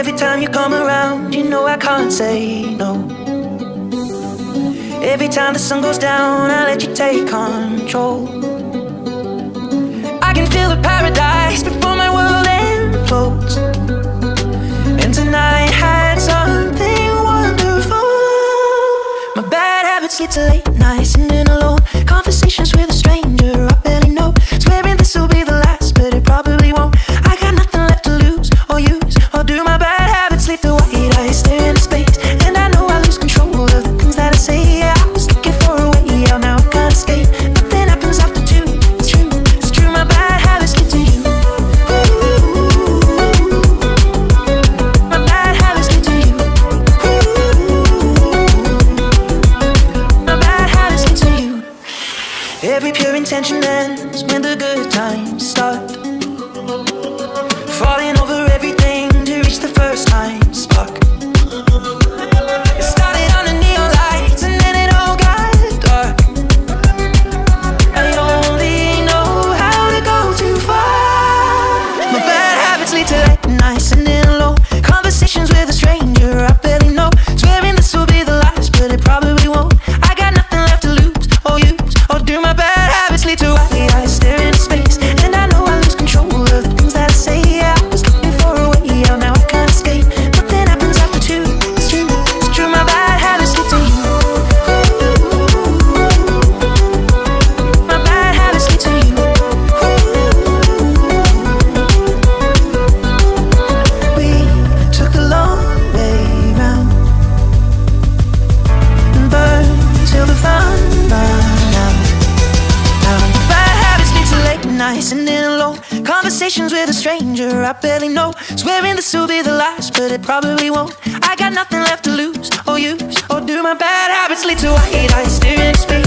Every time you come around, you know I can't say no. Every time the sun goes down, I let you take control. I can feel the paradise. Every pure intention ends when the good times start. nice and alone. Conversations with a stranger I barely know. Swearing this will be the last, but it probably won't. I got nothing left to lose or use or do. My bad habits lead to white eyes staring space.